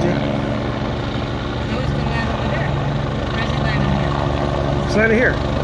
told you. No, he's gonna land over there. Where's he landing here? It's landing here.